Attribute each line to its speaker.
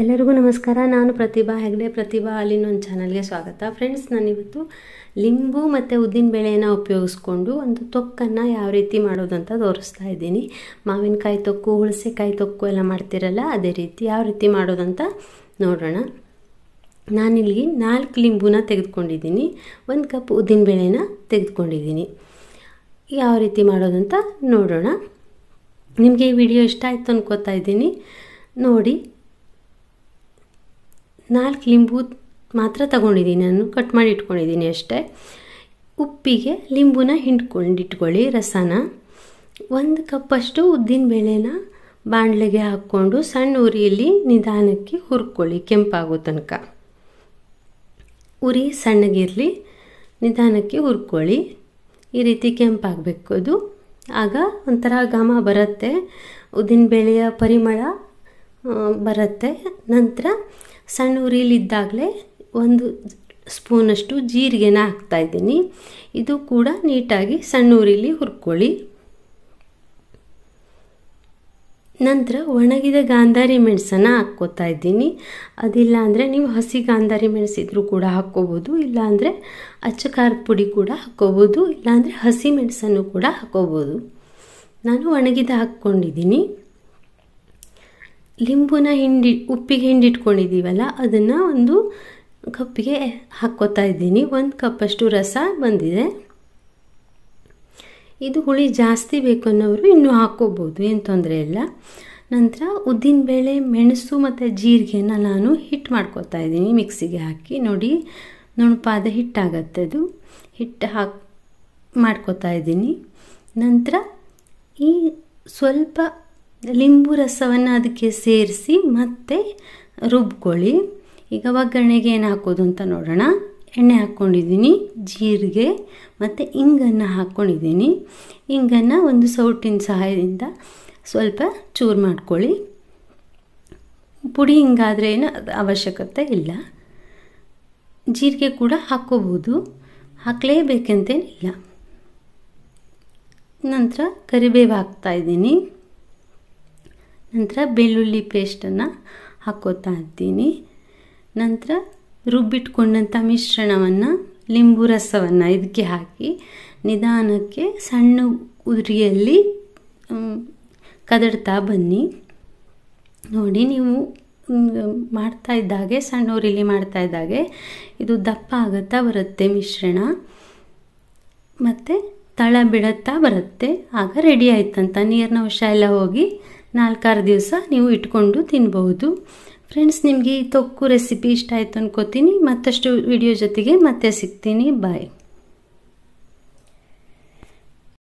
Speaker 1: ಎಲ್ಲರಿಗೂ ನಮಸ್ಕಾರ. ನಾನು ಪ್ರತಿಭಾ ಹೆಗ್ಡೆ, ಪ್ರತಿಭಾ ಅಲ್ಲಿನ ಒಂದು ಚಾನಲ್ಗೆ ಸ್ವಾಗತ. ಫ್ರೆಂಡ್ಸ್ ನಾನಿವತ್ತು ಲಿಂಬು ಮತ್ತು ಉದ್ದಿನ ಬೇಳೆಯನ್ನು ಉಪಯೋಗಿಸ್ಕೊಂಡು ಒಂದು ತೊಕ್ಕನ್ನು ಯಾವ ರೀತಿ ಮಾಡೋದಂತ ತೋರಿಸ್ತಾ ಇದ್ದೀನಿ. ಮಾವಿನಕಾಯಿ ತೊಕ್ಕು ಹುಳಸೆಕಾಯಿ ತೊಕ್ಕು ಎಲ್ಲ ಮಾಡ್ತಿರಲ್ಲ, ಅದೇ ರೀತಿ ಯಾವ ರೀತಿ ಮಾಡೋದಂತ ನೋಡೋಣ. ನಾನಿಲ್ಲಿ ನಾಲ್ಕು ಲಿಂಬುನ ತೆಗೆದುಕೊಂಡಿದ್ದೀನಿ. ಒಂದು ಕಪ್ ಉದ್ದಿನ ಬೇಳೆನ ತೆಗೆದುಕೊಂಡಿದ್ದೀನಿ. ಯಾವ ರೀತಿ ಮಾಡೋದಂತ ನೋಡೋಣ. ನಿಮಗೆ ಈ ವಿಡಿಯೋ ಇಷ್ಟ ಆಯಿತು ಅನ್ಕೋತಾ ಇದ್ದೀನಿ. ನೋಡಿ ನಾಲ್ಕು ಲಿಂಬು ಮಾತ್ರ ತಗೊಂಡಿದ್ದೀನಿ. ನಾನು ಕಟ್ ಮಾಡಿ ಇಟ್ಕೊಂಡಿದ್ದೀನಿ ಅಷ್ಟೇ. ಉಪ್ಪಿಗೆ ಲಿಂಬುನ ಹಿಂಡ್ಕೊಂಡಿಟ್ಕೊಳ್ಳಿ ರಸನ. ಒಂದು ಕಪ್ಪಷ್ಟು ಉದ್ದಿನಬೇಳೆನ ಬಾಣಲೆಗೆ ಹಾಕ್ಕೊಂಡು ಸಣ್ಣ ಉರಿಯಲ್ಲಿ ನಿಧಾನಕ್ಕೆ ಹುರ್ಕೊಳ್ಳಿ, ಕೆಂಪಾಗೋ ತನಕ. ಉರಿ ಸಣ್ಣಗಿರಲಿ, ನಿಧಾನಕ್ಕೆ ಹುರ್ಕೊಳ್ಳಿ. ಈ ರೀತಿ ಕೆಂಪಾಗಬೇಕು ಅದು. ಆಗ ಒಂಥರ ಘಮ ಬರುತ್ತೆ. ಉದ್ದಿನಬೇಳೆಯ ಪರಿಮಳ ಬರುತ್ತೆ. ನಂತರ ಸಣ್ಣ ಉರಿಲಿದ್ದಾಗಲೇ ಒಂದು ಸ್ಪೂನಷ್ಟು ಜೀರಿಗೆನ ಹಾಕ್ತಾಯಿದ್ದೀನಿ ಇದು ಕೂಡ ನೀಟಾಗಿ ಸಣ್ಣ ಉರಿಲಿ ಹುರ್ಕೊಳ್ಳಿ. ನಂತರ ಒಣಗಿದ ಗಾಂಧಾರಿ ಮೆಣಸನ್ನು ಹಾಕ್ಕೋತಾ ಇದ್ದೀನಿ. ಅದಿಲ್ಲ ಅಂದರೆ ನೀವು ಹಸಿ ಗಾಂಧಾರಿ ಮೆಣಸಿದ್ರೂ ಕೂಡ ಹಾಕ್ಕೋಬೋದು ಇಲ್ಲಾಂದರೆ ಅಚ್ಚ ಖಾರದ ಪುಡಿ ಕೂಡ ಹಾಕ್ಕೋಬೋದು ಇಲ್ಲಾಂದರೆ ಹಸಿ ಮೆಣಸನ್ನು ಕೂಡ ಹಾಕ್ಕೋಬೋದು. ನಾನು ಒಣಗಿದ ಹಾಕ್ಕೊಂಡಿದ್ದೀನಿ. ಲಿಂಬುನ ಹಿಂಡಿ, ಉಪ್ಪಿಗೆ ಹಿಂಡಿಟ್ಕೊಂಡಿದ್ದೀವಲ್ಲ, ಅದನ್ನು ಒಂದು ಕಪ್ಪಿಗೆ ಹಾಕ್ಕೋತಾ ಇದ್ದೀನಿ. ಒಂದು ಕಪ್ಪಷ್ಟು ರಸ ಬಂದಿದೆ. ಇದು ಹುಳಿ ಜಾಸ್ತಿ ಬೇಕು ಅನ್ನೋರು ಇನ್ನೂ ಹಾಕ್ಕೋಬೋದು, ಏನು ತೊಂದರೆ ಇಲ್ಲ. ನಂತರ ಉದ್ದಿನಬೇಳೆ ಮೆಣಸು ಮತ್ತು ಜೀರಿಗೆನ ನಾನು ಹಿಟ್ಟು ಮಾಡ್ಕೋತಾ ಇದ್ದೀನಿ. ಮಿಕ್ಸಿಗೆ ಹಾಕಿ ನೋಡಿ, ನುಣುಪಾದ ಹಿಟ್ಟಾಗತ್ತೆ ಅದು. ಹಿಟ್ಟು ಹಾಕಿ ಮಾಡ್ಕೋತಾ ಇದ್ದೀನಿ. ನಂತರ ಈ ಸ್ವಲ್ಪ ಲಿಂಬು ರಸವನ್ನು ಅದಕ್ಕೆ ಸೇರಿಸಿ ಮತ್ತೆ ರುಬ್ಕೊಳ್ಳಿ. ಈಗ ಒಗ್ಗರಣೆಗೆ ಏನು ಹಾಕೋದು ಅಂತ ನೋಡೋಣ. ಎಣ್ಣೆ ಹಾಕ್ಕೊಂಡಿದ್ದೀನಿ, ಜೀರಿಗೆ ಮತ್ತು ಇಂಗನ್ನು ಹಾಕ್ಕೊಂಡಿದ್ದೀನಿ. ಇಂಗನ್ನು ಒಂದು ಸೌಟಿನ ಸಹಾಯದಿಂದ ಸ್ವಲ್ಪ ಚೂರು ಮಾಡ್ಕೊಳ್ಳಿ. ಪುಡಿ ಹಿಂಗಾದರೆ ಏನು ಅವಶ್ಯಕತೆ ಇಲ್ಲ. ಜೀರಿಗೆ ಕೂಡ ಹಾಕ್ಕೋಬೋದು. ಹಾಕಲೇಬೇಕಂತೇನಿಲ್ಲ. ನಂತರ ಕರಿಬೇವು ಹಾಕ್ತಾಯಿದ್ದೀನಿ ನಂತರ ಬೆಳ್ಳುಳ್ಳಿ ಪೇಸ್ಟನ್ನು ಹಾಕೋತಾ ಇದ್ದೀನಿ. ನಂತರ ರುಬ್ಬಿಟ್ಕೊಂಡಂಥ ಮಿಶ್ರಣವನ್ನು ಲಿಂಬು ರಸವನ್ನು ಇದಕ್ಕೆ ಹಾಕಿ ನಿಧಾನಕ್ಕೆ ಸಣ್ಣ ಉರಿಯಲ್ಲಿ ಕದಡ್ತಾ ಬನ್ನಿ. ನೋಡಿ, ನೀವು ಮಾಡ್ತಾ ಇದ್ದಾಗೆ ಸಣ್ಣ ಉರಿಲಿ ಮಾಡ್ತಾ ಇದ್ದಾಗೆ ಇದು ದಪ್ಪ ಆಗುತ್ತಾ ಬರುತ್ತೆ ಮಿಶ್ರಣ. ಮತ್ತು ತಳ ಬಿಡುತ್ತಾ ಬರುತ್ತೆ. ಆಗ ರೆಡಿ ಆಯ್ತಂತ. ನೀರಿನ ಅಂಶ ಎಲ್ಲ ಹೋಗಿ ನಾಲ್ಕಾರು ದಿವಸ ನೀವು ಇಟ್ಕೊಂಡು ತಿನ್ಬಹುದು. ಫ್ರೆಂಡ್ಸ್ ನಿಮಗೆ ಈ ತೊಕ್ಕು ರೆಸಿಪಿ ಇಷ್ಟ ಆಯಿತು ಅನ್ಕೋತೀನಿ. ಮತ್ತಷ್ಟು ವಿಡಿಯೋ ಜೊತೆಗೆ ಮತ್ತೆ ಸಿಗ್ತೀನಿ. ಬಾಯ್